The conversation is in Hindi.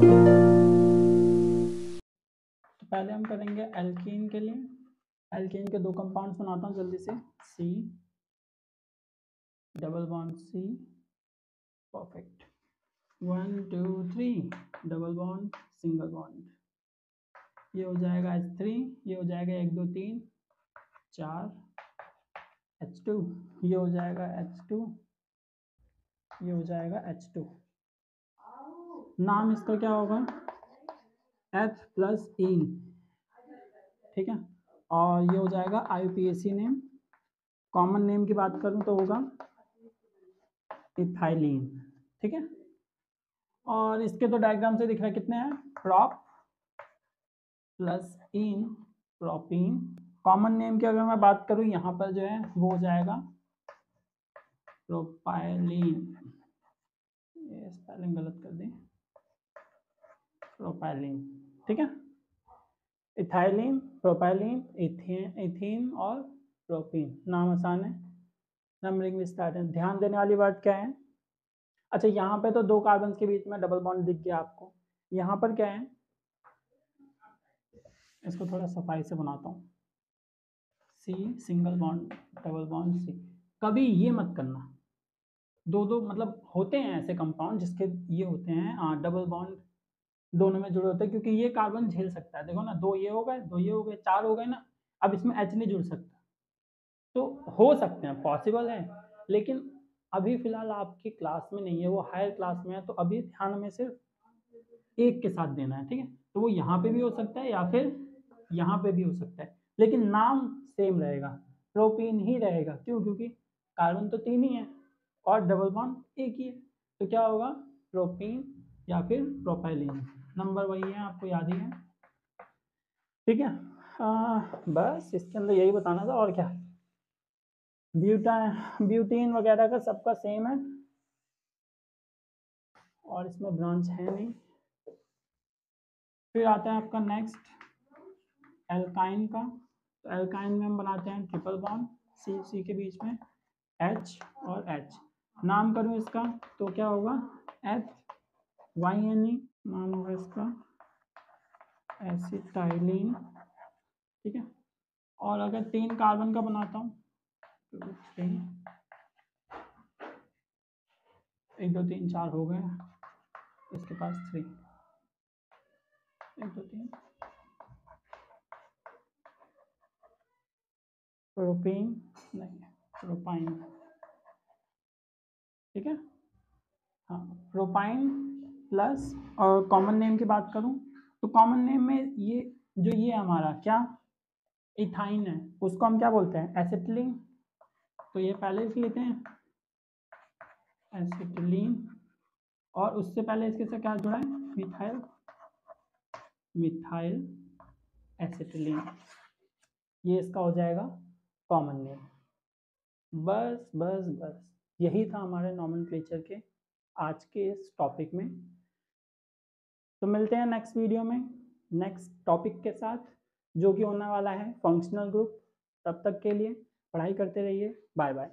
तो पहले हम करेंगे एल्कीन के लिए। एल्कीन के दो कंपाउंड्स बनाता हूँ जल्दी से। C double bond C perfect one two three double bond single bond ये हो जाएगा एच थ्री ये हो जाएगा एक, दो, तीन, चार एच टू ये हो जाएगा एच टू ये हो जाएगा एच टू नाम इसका क्या होगा? एफ़ प्लस इन। ठीक है? और ये हो जाएगा I P S C name common name की बात करूँ तो होगा इथाइलिन ठीक है? और इसके तो डायग्राम से दिख रहा है कितने हैं? Prop plus ene propene common name की अगर मैं बात करूँ, यहाँ पर जो है, वो हो जाएगा प्रोपाइलिन स्पेलिंग गलत कर दें। प्रोपाइलिन ठीक है? इथाइलिन प्रोपाइलिन इथेन और प्रोपीन नाम आसान है। नंबरिंग में स्टार्ट है। ध्यान देने वाली बात क्या है? अच्छा यहाँ पे तो दो कार्बन के बीच में डबल बॉन्ड दिख गया आपको। यहाँ पर क्या है? इसको थोड़ा सफ़ाई से बनाता हूँ। C single bond double bond C कभी ये मत करना। दो दो मतलब होते हैं ऐसे कंपाउंड जिसके ये होते हैं डबल बॉन्ड दोनों में जुड़े होते हैं, क्योंकि ये कार्बन झेल सकता है। देखो ना, दो ये हो गए, दो ये हो गए, चार हो गए ना, अब इसमें एच नहीं जुड़ सकता। तो हो सकते हैं पॉसिबल है, लेकिन अभी फ़िलहाल आपकी क्लास में नहीं है, वो हायर क्लास में है तो अभी ध्यान में सिर्फ़ एक के साथ देना है, ठीक है? तो वो यहाँ पे भी हो सकता है या फिर यहाँ पे भी हो सकता है, लेकिन नाम सेम रहेगा प्रोपीन ही रहेगा। क्यों? क्योंकि कार्बन तो तीन ही है और डबल बॉन्ड एक ही है। तो क्या होगा? प्रोपीन या फिर प्रोपाइलिन नंबर वही है आपको याद ही है। ठीक है आ, बस इसके अंदर यही बताना था और क्या? ब्यूटा ब्यूटीन वगैरह का सबका सेम है। और इसमें ब्रांच है नहीं। फिर आता है आपका नेक्स्ट एल्काइन का। तो एल्काइन में हम बनाते हैं ट्रिपल बॉन्ड सी सी के बीच में एच और एच नाम करूँ इसका तो क्या होगा? एच वाई एन ई नाम होगा इसका। एसिटाइलिन ठीक है? और अगर तीन कार्बन का बनाता हूँ तो थ्री एक, दो, तीन, चार हो गए। इसके पास थ्री एक, दो, तीन। प्रोपीन नहीं प्रोपाइन ठीक है? हाँ प्रोपाइन प्लस और कॉमन नेम की बात करूँ तो कॉमन नेम में ये, जो ये हमारा क्या इथाइन है, उसको हम क्या बोलते हैं? एसिटिलीन तो ये पहले लिख लेते हैं। एसिटिलीन और उससे पहले इसके साथ क्या जुड़ा है? मिथाइल मिथाइल एसिटिलीन ये इसका हो जाएगा कॉमन नेम बस बस बस, यही था हमारे नॉमन के आज के इस टॉपिक में। तो मिलते हैं नेक्स्ट वीडियो में नेक्स्ट टॉपिक के साथ, जो कि होने वाला है फंक्शनल ग्रुप तब तक के लिए पढ़ाई करते रहिए। Bye bye